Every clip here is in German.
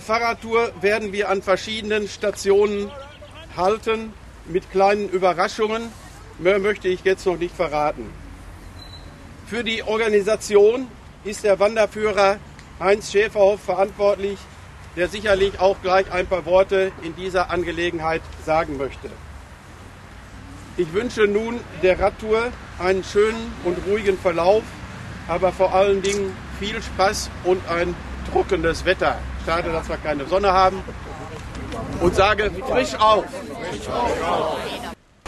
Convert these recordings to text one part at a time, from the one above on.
Fahrradtour werden wir an verschiedenen Stationen halten mit kleinen Überraschungen. Mehr möchte ich jetzt noch nicht verraten. Für die Organisation ist der Wanderführer Heinz Schäferhoff verantwortlich, der sicherlich auch gleich ein paar Worte in dieser Angelegenheit sagen möchte. Ich wünsche nun der Radtour einen schönen und ruhigen Verlauf, aber vor allen Dingen viel Spaß und ein trockenes Wetter. Schade, dass wir keine Sonne haben. Und sage frisch auf.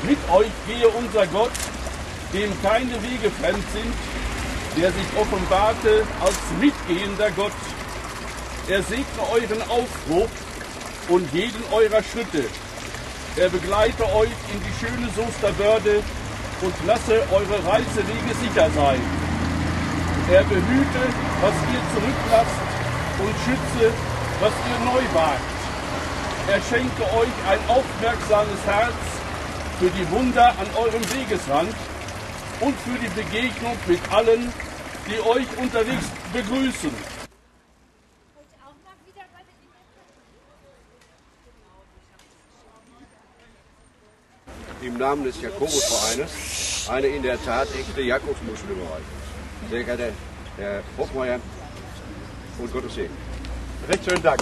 Mit euch gehe unser Gott, dem keine Wege fremd sind, der sich offenbarte als mitgehender Gott. Er segne euren Aufbruch und jeden eurer Schritte. Er begleite euch in die schöne Soesterbörde und lasse eure Reisewege sicher sein. Er behüte, was ihr zurücklasst und schütze, was ihr neu wagt. Er schenke euch ein aufmerksames Herz für die Wunder an eurem Wegesrand und für die Begegnung mit allen, die euch unterwegs begrüßen. Im Namen des Jakobusvereines eine in der Tat echte Jakobsmuschelüberreichung. Sehr geehrter Herr Hochmeier und Gottes Segen. Recht schönen Dank.